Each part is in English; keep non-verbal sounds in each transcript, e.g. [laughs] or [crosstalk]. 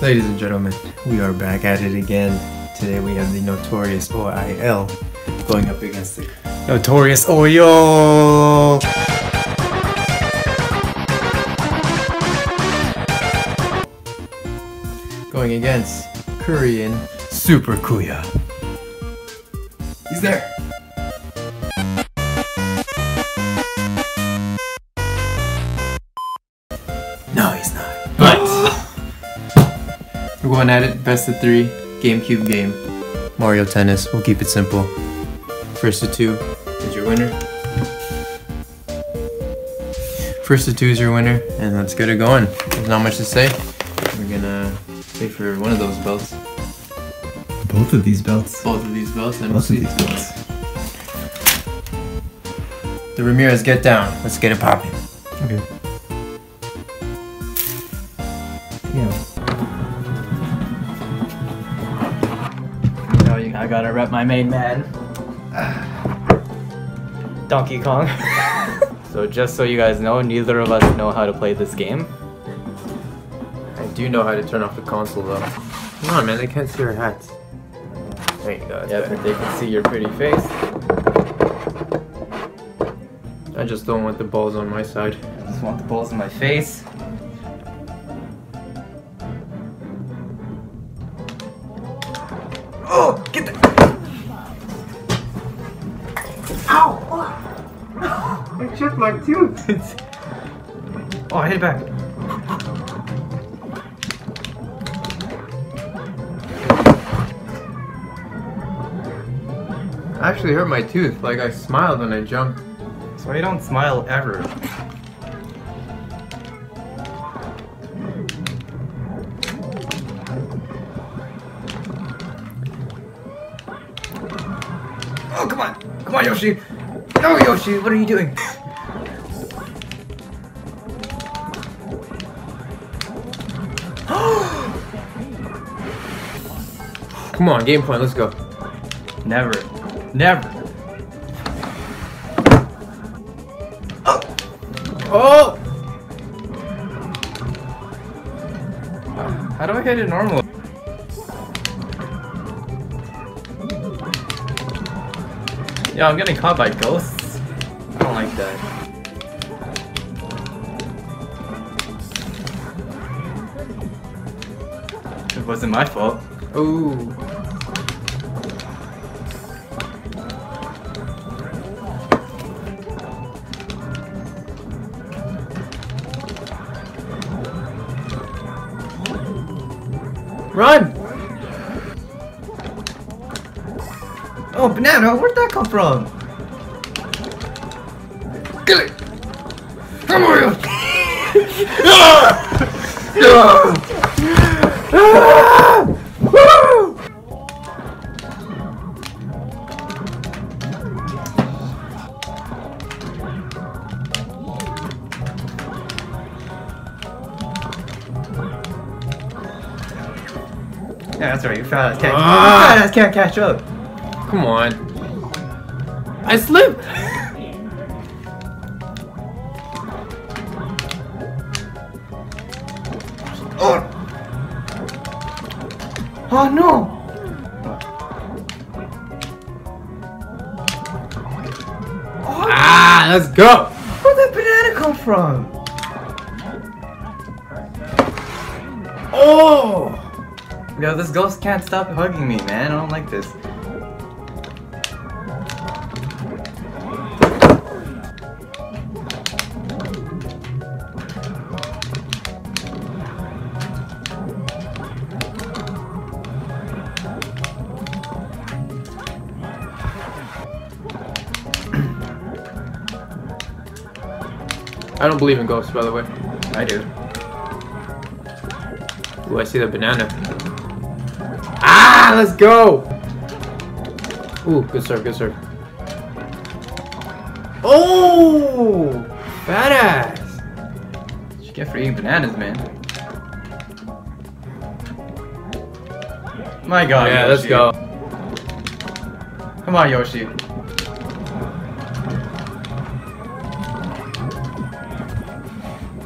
Ladies and gentlemen, we are back at it again. Today we have the notorious OIL going up against the notorious Oyo! Going against Korean Super Kuya. He's there! We're going at it, best of three, GameCube game. Mario Tennis, we'll keep it simple. First to two is your winner. First to two is your winner, and let's get it going. There's not much to say. We're gonna pay for one of those belts. Both of these belts. Both of these belts, and we'll Both of these belts. The Ramirez get down. Let's get it popping. Okay. Gotta rep my main man. Donkey Kong. [laughs] so just so you guys know, neither of us know how to play this game. I do know how to turn off the console though. Come on, man, they can't see our hats. There you go. that's Yeah, but they can see your pretty face. I just don't want the balls on my side. I just want the balls in my face. My tooth. [laughs] Oh, I hit it back. I actually hurt my tooth. Like I smiled when I jumped. So you don't smile ever. Oh, come on! Come on, Yoshi! No, Yoshi, what are you doing? Come on, game point. Let's go. Never. Never. Oh! [gasps] Oh! How do I hit it normal? Yeah, I'm getting caught by ghosts. I don't like that. It wasn't my fault. Ooh. Run! Oh, banana, where'd that come from? Get it! Come on! Yeah, that's right, fat ass can't, Ah. fat ass can't catch up. Come on. I slipped! Oh! Oh no! Ah, let's go! Where'd that banana come from? Oh! Yo, this ghost can't stop hugging me, man. I don't like this. I don't believe in ghosts, by the way. I do. Ooh, I see the banana. Ah, let's go! Ooh, good serve, good serve. Oh! Badass! What you get for eating bananas, man? My god. yeah, let's go. Come on, Yoshi.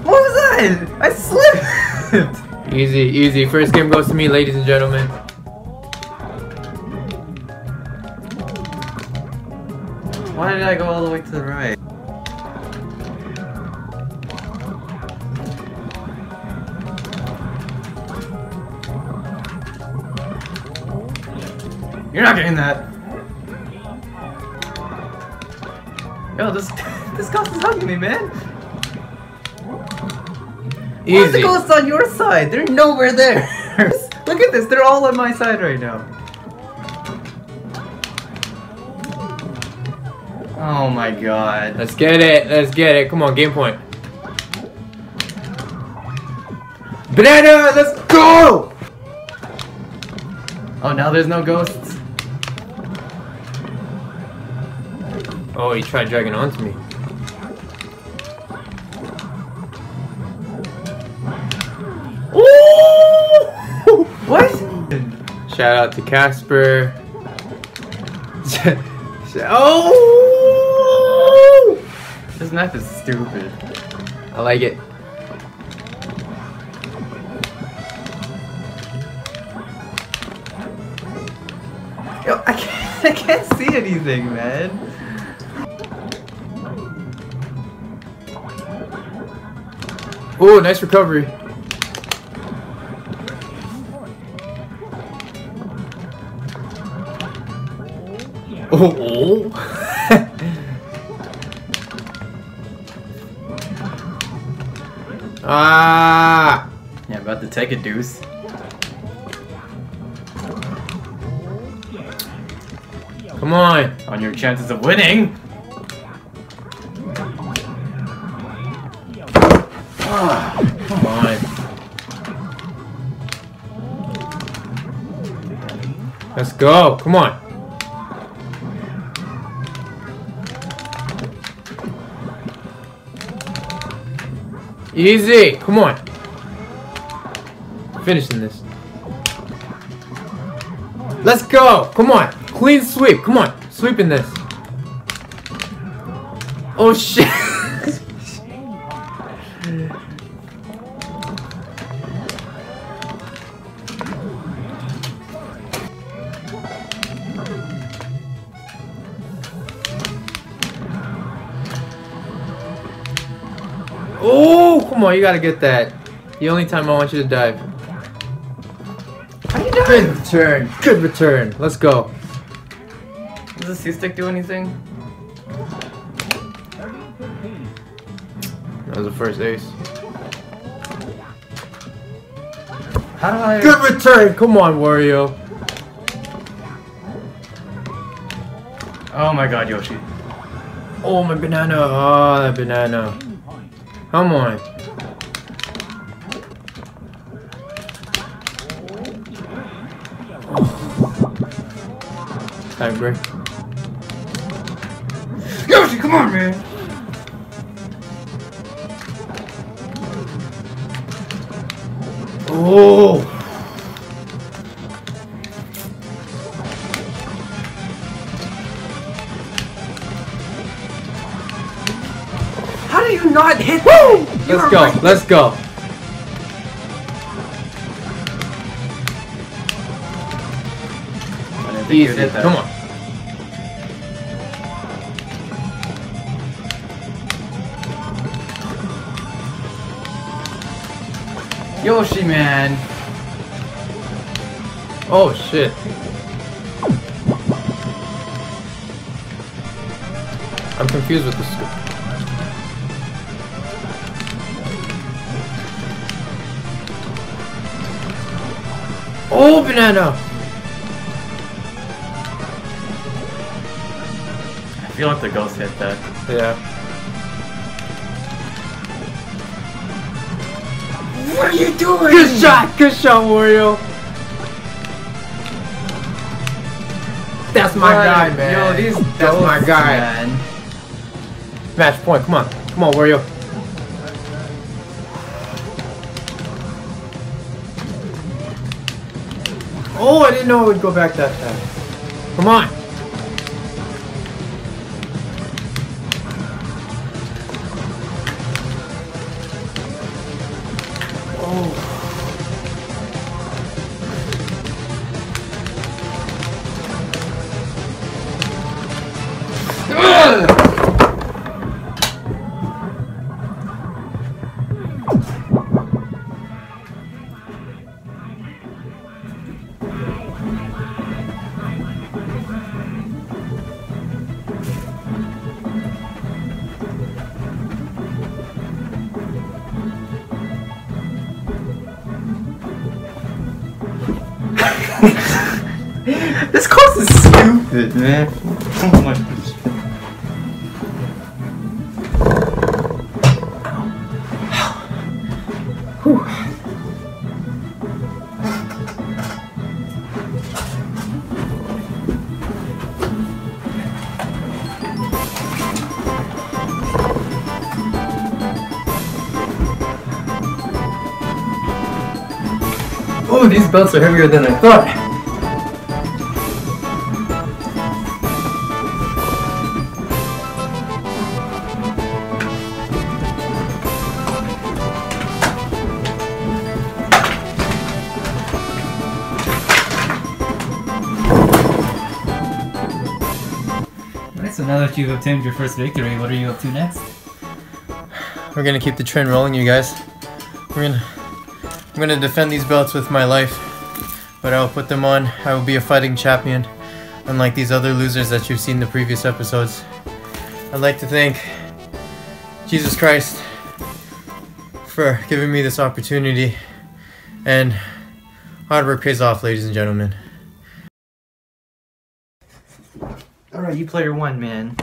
What was that? I slipped! [laughs] Easy, easy. First game goes to me, ladies and gentlemen. Why did I go all the way to the right? You're not getting that. Yo, this [laughs] this ghost is hugging me, man. Why is the Easy. ghost on your side? They're nowhere there. [laughs] Look at this. They're all on my side right now. Oh my god. Let's get it. Let's get it. Come on, game point. Banana, let's go! Oh, now there's no ghosts. Oh, he tried dragging onto me. Ooh! What? Shout out to Casper. [laughs] oh! This map is stupid. I like it. Yo, I can't, [laughs] I can't see anything, man. Oh, nice recovery. Oh, oh. [laughs] ah! Yeah, about to take a deuce. Come on. On your chances of winning. Ah, come on. Let's go. Come on. Easy. Come on. Finishing this. Let's go. Come on. Clean sweep. Come on. Sweeping this. Oh shit. [laughs] Oh, come on, you gotta get that. The only time I want you to dive. How you Good return. Good return. Let's go. Does the C-stick do anything? That was the first ace. How do I... Good return. Come on, Wario. Oh my god, Yoshi. Oh, my banana. Oh, that banana. Come on. Time break. Yoshi, come on, man! Oh. How do you not hit Woo! Let's are go. right. Let's go. I didn't think you'd Easy. hit that. Come on. Yoshi, man! Oh shit. I'm confused with this. Oh, banana! I feel like the ghost hit that. Yeah. What are you doing? Good shot! Good shot, Wario! That's my guy, man. Yo, these That's my ghosts, guy. man. Match point, come on. Come on, Wario. Oh, I didn't know it would go back that fast. Come on. [laughs] this course is stupid, man. Oh my Oh, these belts are heavier than I thought. Alright, so now that you've obtained your first victory, what are you up to next? We're gonna keep the trend rolling, you guys. We're gonna, I'm gonna defend these belts with my life, but I'll put them on. I will be a fighting champion, unlike these other losers that you've seen in the previous episodes. I'd like to thank Jesus Christ for giving me this opportunity, and hard work pays off, ladies and gentlemen. Alright, you player one, man.